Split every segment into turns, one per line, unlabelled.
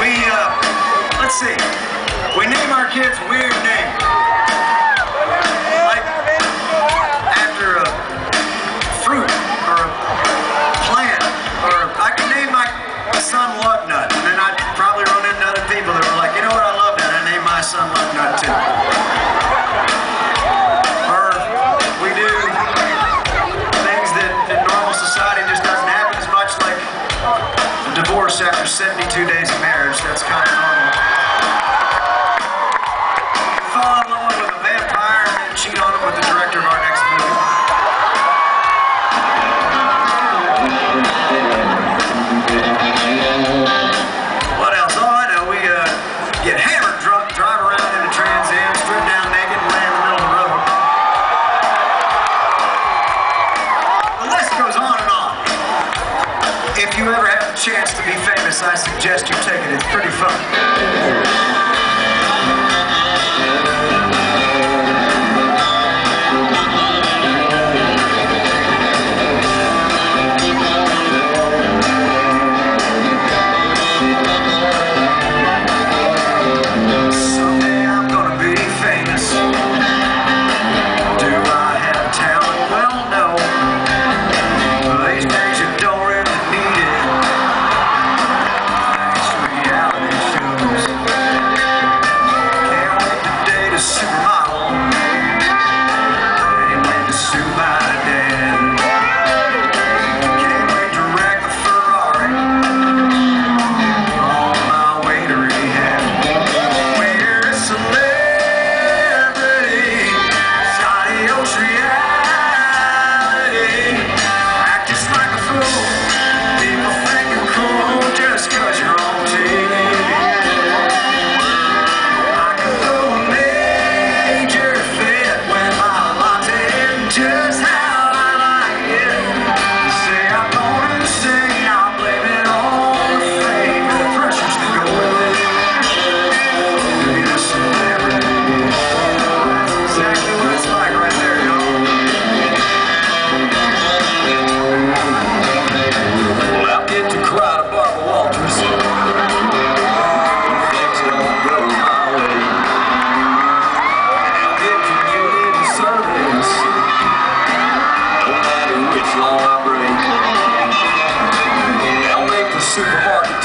We, uh, let's see. We name our kids weird names. after 72 days of marriage, that's kind of hard. I suggest you take it. It's pretty fun.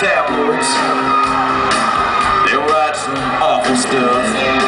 tabloids. They write some awful stuff.